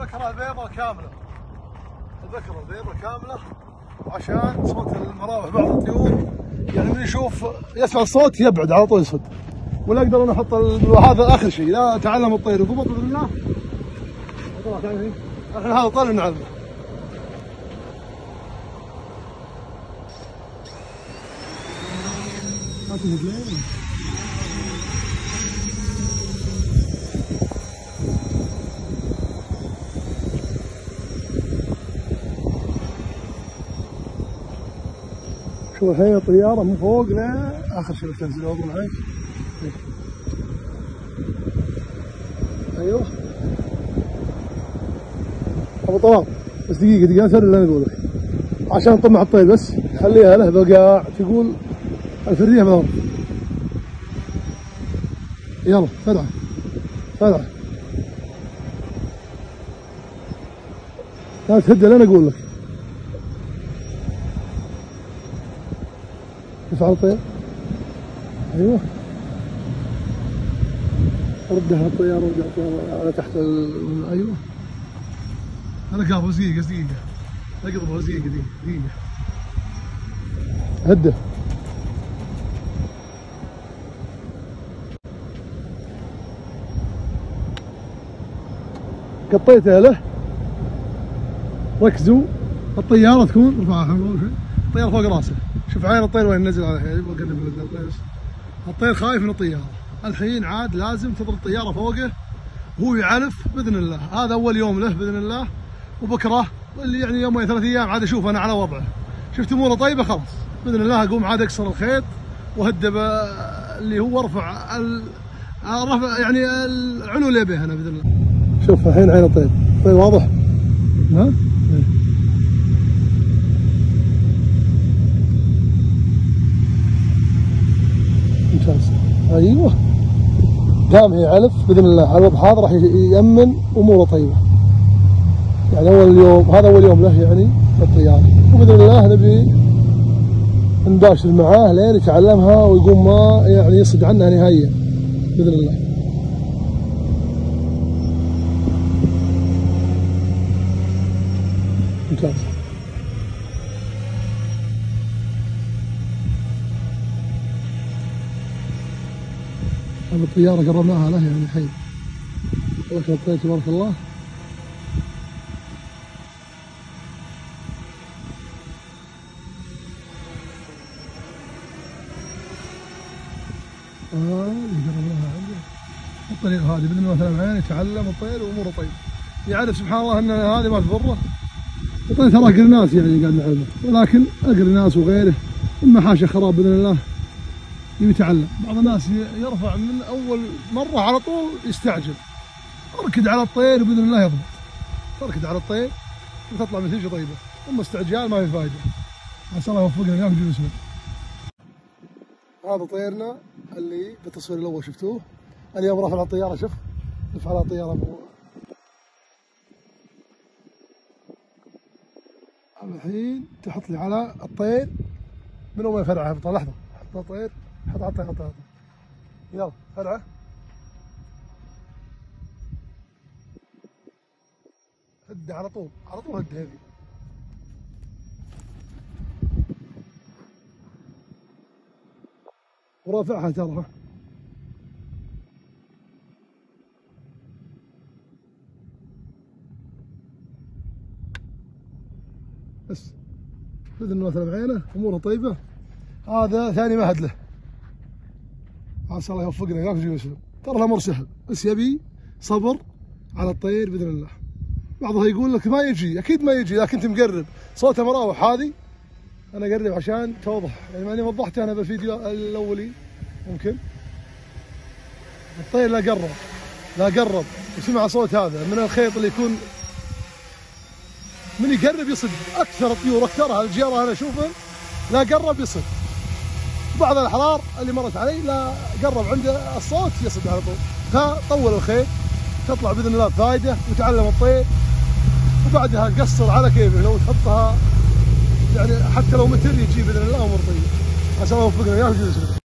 البكرة البيضة كاملة. البكرة البيضة كاملة وعشان صوت المراوح بعض الطيور يعني من يشوف يسمع الصوت يبعد على طول يصد ولا أقدر أنا أحط هذا آخر شيء. لا تعلم الطير. وضبط باذن الله. الحين هذا طير نعلمه ما تنهد شوف الحين الطيارة من فوق لا. آخر شيء تنزل أوضح معي أيوه. أبو طلال بس دقيقة دقيقة سر اللي أنا أقول لك عشان نطمع الطير بس خليها له بقى تقول الفرية بالأرض يلا فدعة فدعة لا تهد اللي أنا أقول لك. ارفع الطير أيوه. ردها الطيارة ورجع على تحت ال... أيوه. أنا قابل دقيقة دقيقة اقضبه بس دقيقة دقيقة دقيقة. هده قطيته له. ركزوا. الطيارة تكون ارفعها شيء. الطيارة فوق راسه شوف عين الطير وين نزل على الحين قلب الطير. خايف من الطيارة. الحين عاد لازم تضرب الطيارة فوقه وهو يعرف بإذن الله. هذا أول يوم له بإذن الله. وبكرة اللي يعني يومين ثلاث أيام عاد أشوف أنا على وضعه. شفت أموره طيبة؟ خلاص. بإذن الله أقوم عاد أكسر الخيط وهدب اللي هو أرفع. رفع يعني العنو اللي به أنا بإذن الله. شوف الحين عين الطير. الطير واضح؟ ها أيوه قام علف بإذن الله على الوضع هذا راح يأمن أموره طيبة. يعني أول يوم هذا أول يوم له يعني الطيارة. وبإذن الله نبي نباشر معاه لين يتعلمها ويقوم ما يعني يصد عنها نهائيا بإذن الله. ممتاز. هذه الطيارة قربناها له يعني الحين. تبارك الطير تبارك الله. الطريقة هذه بإذن الله مثلا عين يتعلم الطير وأموره طيب. يعرف سبحان الله أن هذه ما تضره. الطير ترى قرناس يعني قاعد نعلمه. ولكن القرناس وغيره. حاشا خراب بإذن الله. يتعلم. بعض الناس يرفع من أول مرة على طول يستعجل. اركد على الطير باذن الله يضبط. اركد على الطير وتطلع نتيجه طيبة. أما استعجال ما في فائده عسى الله يوفقنا وياك ويجيب اسمه هذا طيرنا اللي بالتصوير الأول شفتوه. اليوم رافع على الطياره شوف. رفع على الطيارة ابو الحين تحط لي على الطير. من أول فرعه لحظة. حط الطير. حط حط حط حط. يلا فرعه هد على طول على طول هد هذي. ورافعها ترى. بس بإذن الله مثلا بعينه اموره طيبة. هذا ثاني مهد له. عسى الله يوفقنا. ويجيب يسلم ترى الامر سهل بس يبي صبر على الطير بإذن الله. بعضها يقول لك ما يجي. أكيد ما يجي لكن أنت مقرب. صوته مراوح. هذه أنا أقرب عشان توضح. يعني ماني وضحت أنا بالفيديو الأولي. ممكن؟ الطير لا قرب لا قرب وسمع صوت هذا. من الخيط اللي يكون من يقرب يصد. أكثر الطيور أكثرها الجيره أنا اشوفها لا قرب يصد. بعض الأحرار اللي مرت علي لا قرب عنده الصوت يصد على طول. فطول الخيط تطلع بإذن الله بفائدة وتعلم الطير. وبعدها قصر على كيفه لو تحطها يعني حتى لو متر يجي بإذن الله امور طيب عسى الله يوفقنا. وياك